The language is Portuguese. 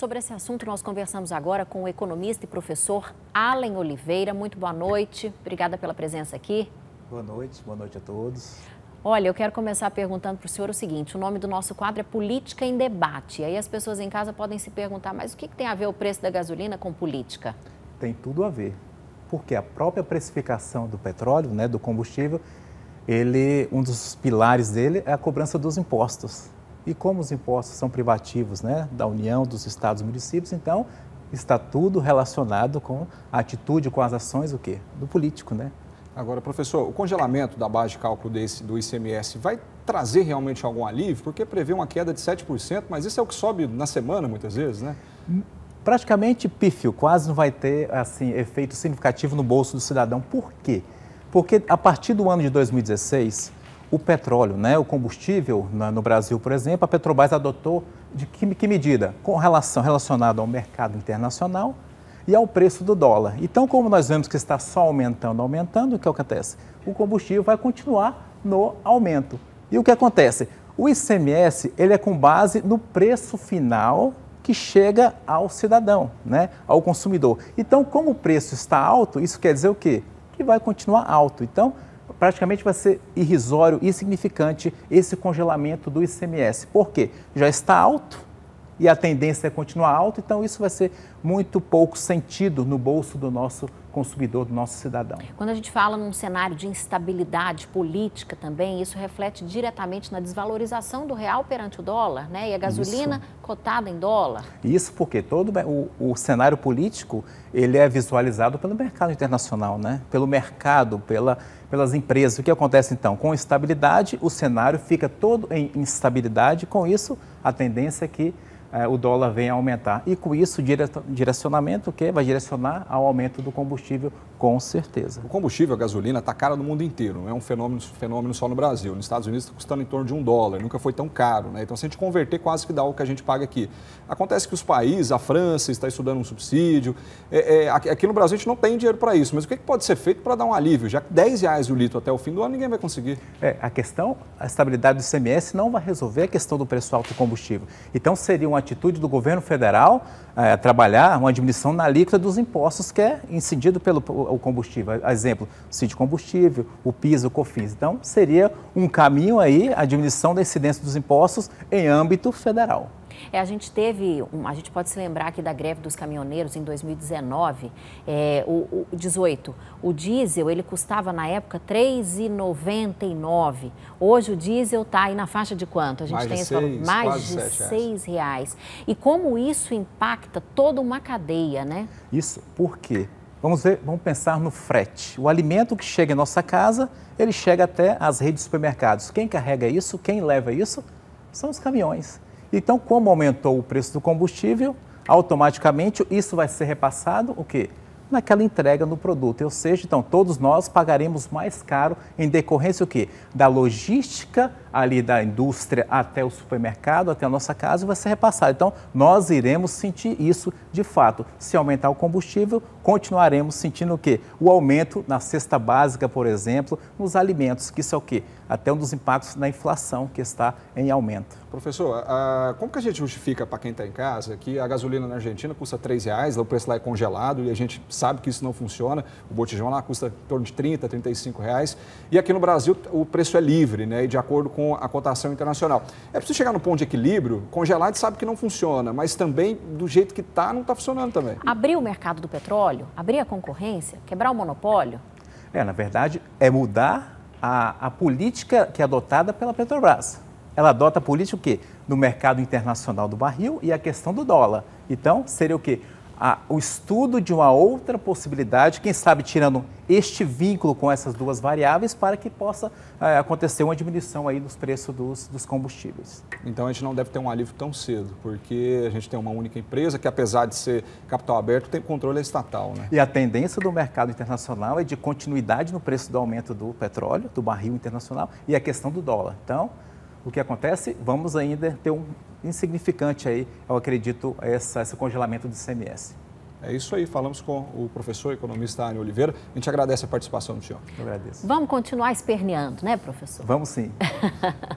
sobre esse assunto nós conversamos agora com o economista e professor Allen Oliveira. Muito boa noite. Obrigada pela presença aqui. Boa noite, boa noite a todos. Olha, eu quero começar perguntando para o senhor o seguinte: o nome do nosso quadro é Política em Debate. Aí as pessoas em casa podem se perguntar, mas o que, que tem a ver o preço da gasolina com política? Tem tudo a ver. Porque a própria precificação do petróleo, né, do combustível, ele, um dos pilares dele é a cobrança dos impostos. E como os impostos são privativos né, da União, dos estados e municípios, então está tudo relacionado com a atitude, com as ações o quê? do político. Né? Agora, professor, o congelamento da base de cálculo desse, do ICMS vai trazer realmente algum alívio? Porque prevê uma queda de 7%, mas isso é o que sobe na semana muitas vezes, né? Praticamente pífio, quase não vai ter assim, efeito significativo no bolso do cidadão. Por quê? Porque a partir do ano de 2016, o petróleo, né, o combustível no Brasil, por exemplo, a Petrobras adotou de que, que medida? Com relação relacionada ao mercado internacional e ao preço do dólar. Então, como nós vemos que está só aumentando, aumentando, o que acontece? O combustível vai continuar no aumento. E o que acontece? O ICMS ele é com base no preço final que chega ao cidadão, né, ao consumidor. Então, como o preço está alto, isso quer dizer o quê? Que vai continuar alto. Então, praticamente vai ser irrisório e insignificante esse congelamento do ICMS. Por quê? Já está alto e a tendência é continuar alto, então isso vai ser muito pouco sentido no bolso do nosso consumidor, do nosso cidadão. Quando a gente fala num cenário de instabilidade política também, isso reflete diretamente na desvalorização do real perante o dólar, né? E a gasolina isso. cotada em dólar. Isso porque todo o, o, cenário político ele é visualizado pelo mercado internacional, né? Pelo mercado, pela, pelas empresas. O que acontece então? Com estabilidade, o cenário fica todo em instabilidade. Com isso, a tendência é que é, o dólar vem a aumentar. E com isso, direcionamento o quê? Vai direcionar ao aumento do combustível, com certeza. O combustível, a gasolina, está caro no mundo inteiro, não é um fenômeno, fenômeno só no Brasil. Nos Estados Unidos está custando em torno de um dólar, nunca foi tão caro. Né? Então, se a gente converter, quase que dá o que a gente paga aqui. Acontece que os países, a França está estudando um subsídio. É, é, aqui no Brasil a gente não tem dinheiro para isso, mas o que, que pode ser feito para dar um alívio? Já que 10 reais o litro até o fim do ano, ninguém vai conseguir. É, a questão, a estabilidade do ICMS não vai resolver a questão do preço alto do combustível. Então, seria uma atitude do governo federal é, trabalhar uma diminuição na alíquota dos impostos que é incidido pelo o combustível. Exemplo, o CID combustível, o PIS, o COFINS. Então, seria um caminho aí a diminuição da incidência dos impostos em âmbito federal. É, a gente teve, um, a gente pode se lembrar aqui da greve dos caminhoneiros em 2019, é, o, o 18. O diesel ele custava na época R$ 3,99. Hoje o diesel está aí na faixa de quanto? A gente mais tem de seis, mais de seis reais. E como isso impacta toda uma cadeia, né? Isso, por quê? Vamos ver, vamos pensar no frete. O alimento que chega em nossa casa, ele chega até as redes de supermercados. Quem carrega isso? Quem leva isso? São os caminhões. Então, como aumentou o preço do combustível, automaticamente isso vai ser repassado o quê? naquela entrega no produto. Ou seja, então, todos nós pagaremos mais caro em decorrência o quê? Da logística ali da indústria até o supermercado, até a nossa casa, vai ser repassado. Então, nós iremos sentir isso de fato. Se aumentar o combustível, continuaremos sentindo o quê? O aumento na cesta básica, por exemplo, nos alimentos, que isso é o quê? Até um dos impactos na inflação que está em aumento. Professor, como que a gente justifica para quem está em casa que a gasolina na Argentina custa R$ reais, o preço lá é congelado e a gente sabe que isso não funciona, o botijão lá custa em torno de 30, 35 reais, e aqui no Brasil o preço é livre, né, e de acordo com a cotação internacional. É preciso chegar no ponto de equilíbrio, congelar a gente sabe que não funciona, mas também do jeito que está, não está funcionando também. Abrir o mercado do petróleo, abrir a concorrência, quebrar o monopólio? É, na verdade, é mudar a, a política que é adotada pela Petrobras. Ela adota a política o quê? No mercado internacional do barril e a questão do dólar. Então, seria o quê? A, o estudo de uma outra possibilidade, quem sabe tirando este vínculo com essas duas variáveis para que possa é, acontecer uma diminuição aí dos preços dos, dos, combustíveis. Então a gente não deve ter um alívio tão cedo, porque a gente tem uma única empresa que apesar de ser capital aberto, tem controle estatal. Né? E a tendência do mercado internacional é de continuidade no preço do aumento do petróleo, do barril internacional e a questão do dólar. Então, o que acontece? Vamos ainda ter um insignificante aí, eu acredito, essa, esse congelamento do ICMS. É isso aí, falamos com o professor economista Anny Oliveira. A gente agradece a participação do senhor. Eu agradeço. Vamos continuar esperneando, né, professor? Vamos sim.